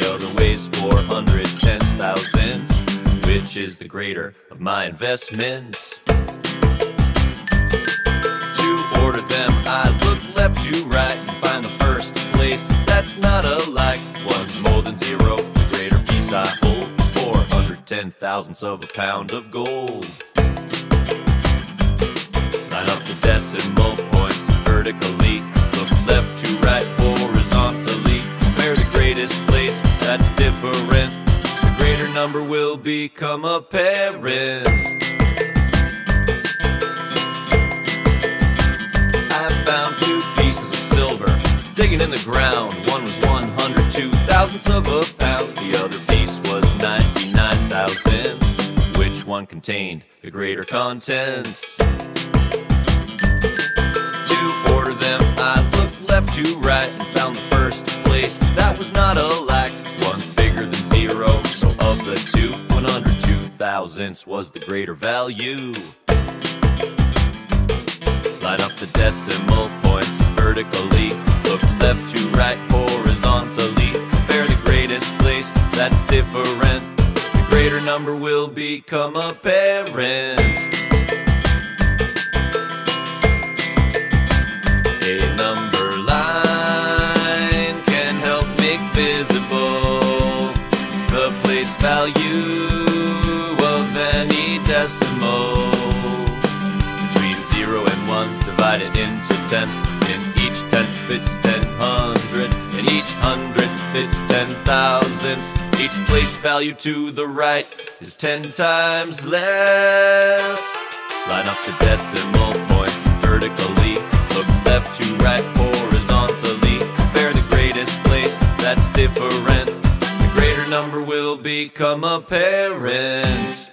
110 thousandths. Which is the greater of my investments? To order them, I look left to right and find the first place that's not alike. One's more than zero. The greater piece I hold is 410 thousandths of a pound of gold. Different. The greater number will become apparent. I found two pieces of silver digging in the ground. One was 102 thousandths of a pound. The other piece was 99 thousandths. Which one contained the greater contents? To order them, I looked left to right and found the first place that was not alike. Thousandths was the greater value. Line up the decimal points vertically. Look left to right horizontally. Compare the greatest place that's different. The greater number will become apparent. A number line can help make visible the place value divided into tenths in each tenth fits ten hundredths in each hundred fits ten thousandths each place value to the right is ten times less. Line up the decimal points vertically. Look left to right horizontally. Compare the greatest place that's different. The greater number will become apparent